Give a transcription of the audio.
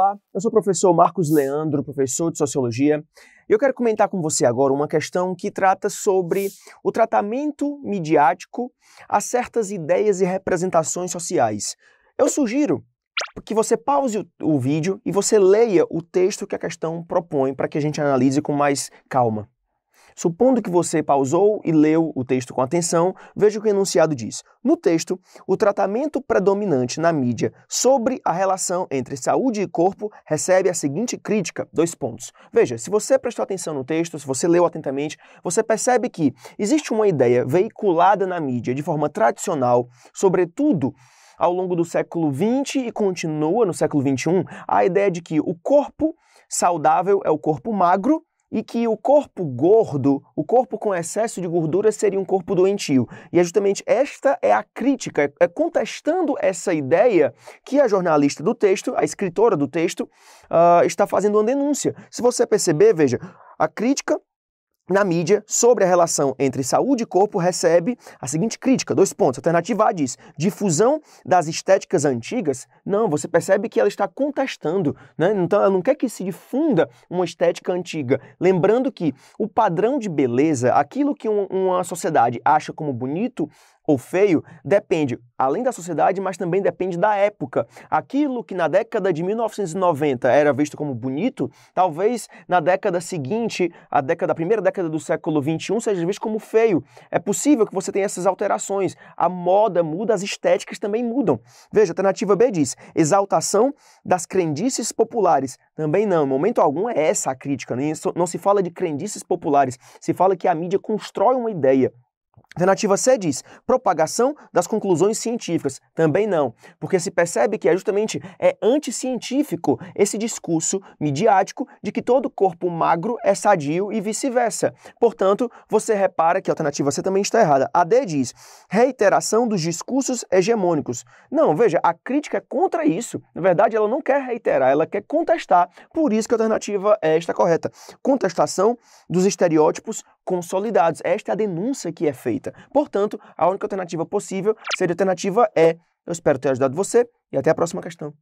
Olá, eu sou o professor Marcos Leandro, professor de Sociologia, e eu quero comentar com você agora uma questão que trata sobre o tratamento midiático a certas ideias e representações sociais. Eu sugiro que você pause o, o vídeo e você leia o texto que a questão propõe para que a gente analise com mais calma. Supondo que você pausou e leu o texto com atenção, veja o que o enunciado diz. No texto, o tratamento predominante na mídia sobre a relação entre saúde e corpo recebe a seguinte crítica: dois pontos. Veja, se você prestou atenção no texto, se você leu atentamente, você percebe que existe uma ideia veiculada na mídia de forma tradicional, sobretudo ao longo do século XX e continua no século XXI, a ideia de que o corpo saudável é o corpo magro e que o corpo gordo, o corpo com excesso de gordura, seria um corpo doentio. E é justamente esta é a crítica, é contestando essa ideia que a jornalista do texto, a escritora do texto, uh, está fazendo uma denúncia. Se você perceber, veja, a crítica na mídia sobre a relação entre saúde e corpo recebe a seguinte crítica, dois pontos. Alternativa A diz, difusão das estéticas antigas. Não, você percebe que ela está contestando, né? Então ela não quer que se difunda uma estética antiga. Lembrando que o padrão de beleza, aquilo que um, uma sociedade acha como bonito ou feio depende, além da sociedade, mas também depende da época. Aquilo que na década de 1990 era visto como bonito, talvez na década seguinte, a década, a primeira década do século 21, seja visto como feio. É possível que você tenha essas alterações. A moda muda, as estéticas também mudam. Veja, a alternativa B diz: exaltação das crendices populares. Também não, em momento algum é essa a crítica. Não se fala de crendices populares, se fala que a mídia constrói uma ideia. Alternativa C diz propagação das conclusões científicas. Também não, porque se percebe que é justamente é anticientífico esse discurso midiático de que todo corpo magro é sadio e vice-versa. Portanto, você repara que a alternativa C também está errada. A D diz reiteração dos discursos hegemônicos. Não, veja, a crítica é contra isso. Na verdade, ela não quer reiterar, ela quer contestar. Por isso que a alternativa é esta correta. Contestação dos estereótipos consolidados. Esta é a denúncia que é feita. Portanto, a única alternativa possível seria a alternativa E. Eu espero ter ajudado você e até a próxima questão.